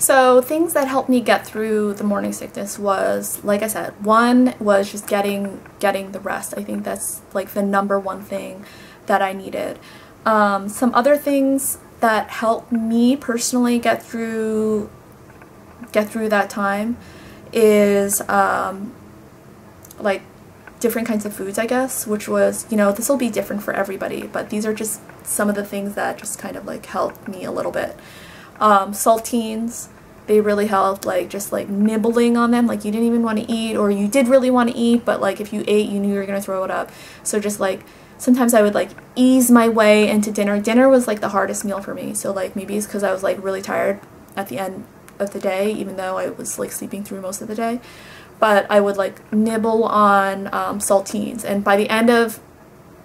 So things that helped me get through the morning sickness was, like I said, one was just getting getting the rest. I think that's like the number one thing that I needed. Um, some other things that helped me personally get through get through that time is um, like different kinds of foods, I guess, which was, you know, this will be different for everybody, but these are just some of the things that just kind of like helped me a little bit. Um, saltines, they really helped, like just like nibbling on them, like you didn't even want to eat, or you did really want to eat, but like if you ate, you knew you were going to throw it up. So just like sometimes I would like ease my way into dinner. Dinner was like the hardest meal for me, so like maybe it's because I was like really tired at the end of the day, even though I was like sleeping through most of the day but I would like nibble on um, saltines. And by the end of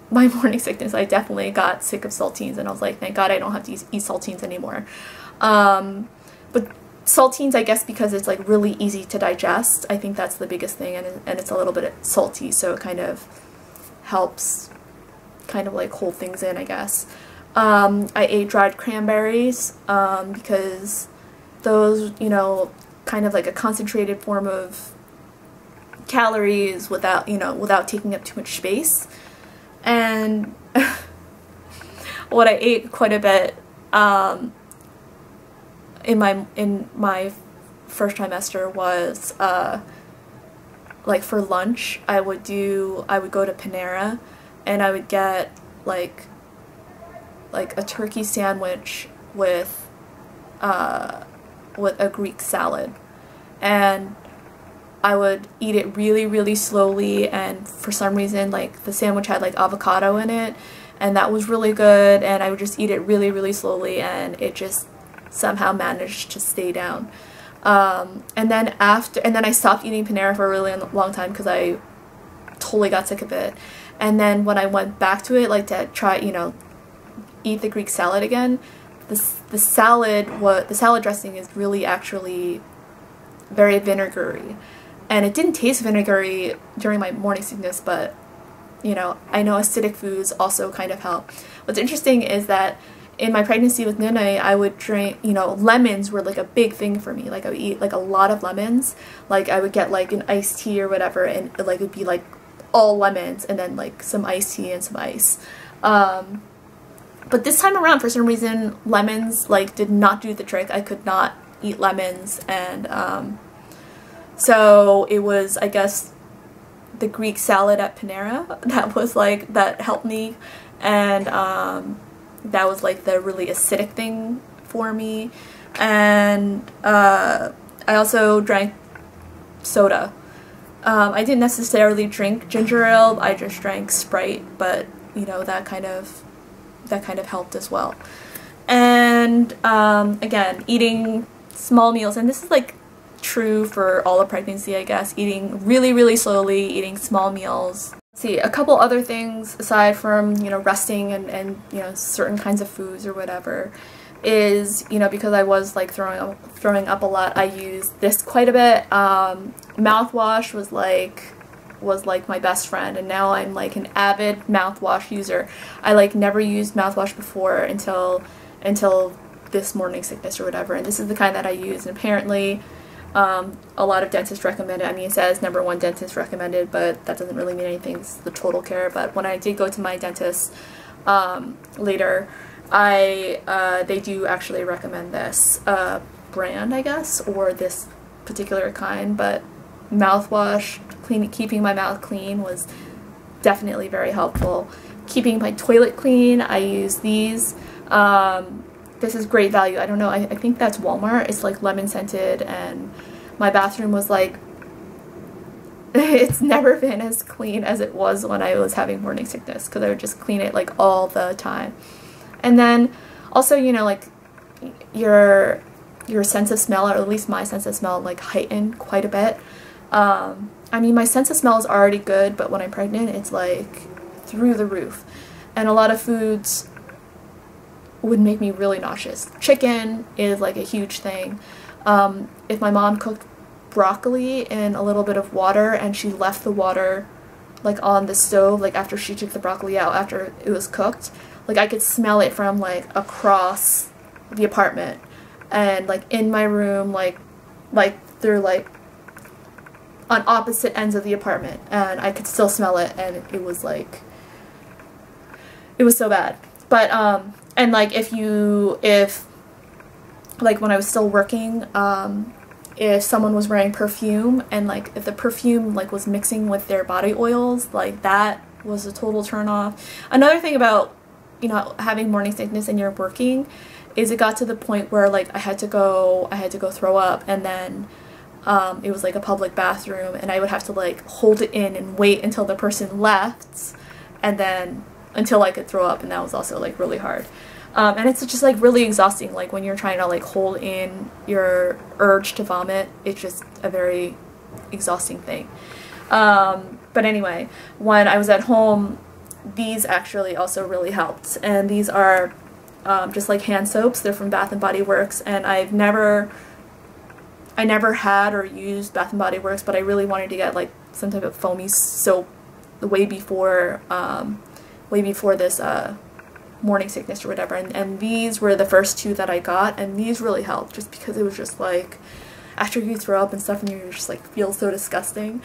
my morning sickness, I definitely got sick of saltines, and I was like, thank God I don't have to eat, saltines anymore. Um, but saltines, I guess, because it's like really easy to digest. I think that's the biggest thing, and and it's a little bit salty, so it kind of helps, kind of like hold things in, I guess. Um, I ate dried cranberries um, because those, you know, kind of like a concentrated form of calories without, you know, without taking up too much space. And what I ate quite a bit um, in my in my first trimester was uh, like for lunch I would do I would go to Panera and I would get like like a turkey sandwich with uh, with a Greek salad and I would eat it really, really slowly, and for some reason, like the sandwich had like avocado in it, and that was really good. And I would just eat it really, really slowly, and it just somehow managed to stay down. Um, and then after, and then I stopped eating Panera for a really long time because I totally got sick of it. And then when I went back to it, like to try, you know, eat the Greek salad again, the the salad what the salad dressing is really actually very vinegary and it didn't taste vinegary during my morning sickness, but you know, I know acidic foods also kind of help. What's interesting is that in my pregnancy with Nene, I would drink, you know, lemons were like a big thing for me. Like I would eat like a lot of lemons. Like I would get like an iced tea or whatever and it, like would be like all lemons and then like some iced tea and some ice. Um, but this time around, for some reason, lemons like did not do the trick. I could not eat lemons and um, so it was, I guess, the Greek salad at Panera that was like, that helped me. And um, that was like the really acidic thing for me. And uh, I also drank soda. Um, I didn't necessarily drink ginger ale, I just drank Sprite, but you know, that kind of, that kind of helped as well. And um, again, eating small meals, and this is like true for all of pregnancy, I guess. Eating really, really slowly, eating small meals. See, a couple other things aside from, you know, resting and, and, you know, certain kinds of foods or whatever is, you know, because I was like throwing up, throwing up a lot, I used this quite a bit. Um, mouthwash was like was like my best friend and now I'm like an avid mouthwash user. I like never used mouthwash before until until this morning sickness or whatever and this is the kind that I use and apparently um, a lot of dentists recommend it. I mean, it says number one dentist recommended, but that doesn't really mean anything. It's the total care. But when I did go to my dentist um, later, I uh, they do actually recommend this uh, brand, I guess, or this particular kind. But mouthwash, clean, keeping my mouth clean was definitely very helpful. Keeping my toilet clean, I use these. Um, this is great value. I don't know, I, I think that's Walmart. It's like lemon scented and my bathroom was like, it's never been as clean as it was when I was having morning sickness because I would just clean it like all the time. And then also, you know, like your your sense of smell, or at least my sense of smell, like heightened quite a bit. Um, I mean, my sense of smell is already good, but when I'm pregnant, it's like through the roof. And a lot of foods would make me really nauseous. Chicken is like a huge thing. Um, if my mom cooked broccoli in a little bit of water and she left the water like on the stove like after she took the broccoli out after it was cooked like I could smell it from like across the apartment and like in my room like like they're like on opposite ends of the apartment and I could still smell it and it was like it was so bad but um and like if you if like when I was still working um if someone was wearing perfume and like if the perfume like was mixing with their body oils like that was a total turn off. Another thing about you know having morning sickness and you're working is it got to the point where like I had to go I had to go throw up and then um, it was like a public bathroom and I would have to like hold it in and wait until the person left and then until I could throw up and that was also like really hard. Um, and it's just like really exhausting like when you're trying to like hold in your urge to vomit it's just a very exhausting thing. Um, but anyway, when I was at home these actually also really helped and these are um, just like hand soaps. They're from Bath and Body Works, and I've never, I never had or used Bath and Body Works, but I really wanted to get like some type of foamy soap the way before, um, way before this uh, morning sickness or whatever. And, and these were the first two that I got, and these really helped just because it was just like after you throw up and stuff, and you just like feel so disgusting.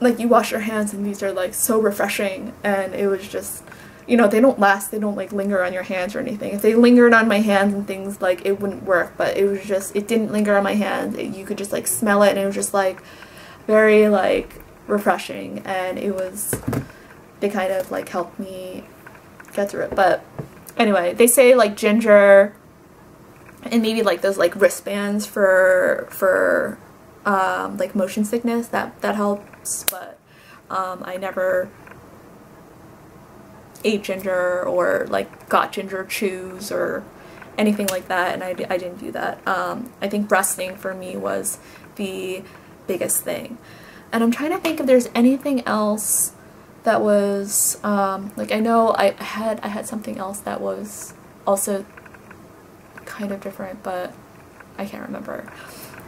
Like you wash your hands, and these are like so refreshing, and it was just you know, they don't last, they don't like linger on your hands or anything. If they lingered on my hands and things, like it wouldn't work, but it was just, it didn't linger on my hands. It, you could just like smell it and it was just like very like refreshing and it was, they kind of like helped me get through it. But anyway, they say like ginger and maybe like those like wristbands for, for um, like motion sickness, that, that helps, but um, I never ate ginger or like got ginger chews or anything like that and I, I didn't do that. Um, I think breasting for me was the biggest thing. And I'm trying to think if there's anything else that was um, like I know I had I had something else that was also kind of different but I can't remember.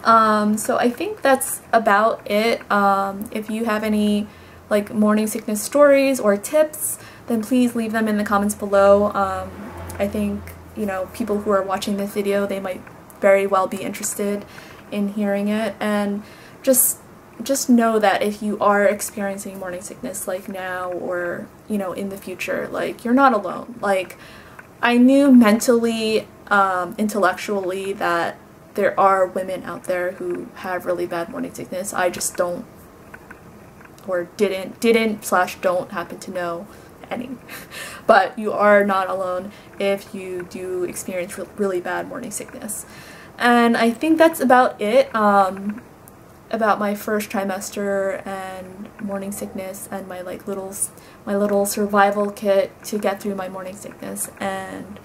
Um, so I think that's about it. Um, if you have any like morning sickness stories or tips then please leave them in the comments below. Um, I think, you know, people who are watching this video, they might very well be interested in hearing it. And just just know that if you are experiencing morning sickness like now or, you know, in the future, like, you're not alone. Like, I knew mentally, um, intellectually that there are women out there who have really bad morning sickness. I just don't or didn't didn't slash don't happen to know any. but you are not alone if you do experience really bad morning sickness. And I think that's about it um, about my first trimester and morning sickness and my like little my little survival kit to get through my morning sickness and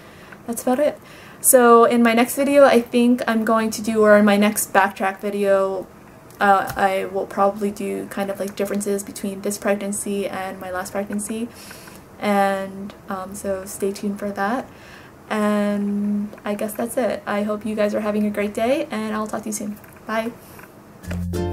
that's about it. So in my next video I think I'm going to do or in my next backtrack video uh, I will probably do kind of like differences between this pregnancy and my last pregnancy and um, so stay tuned for that and I guess that's it. I hope you guys are having a great day and I'll talk to you soon. Bye!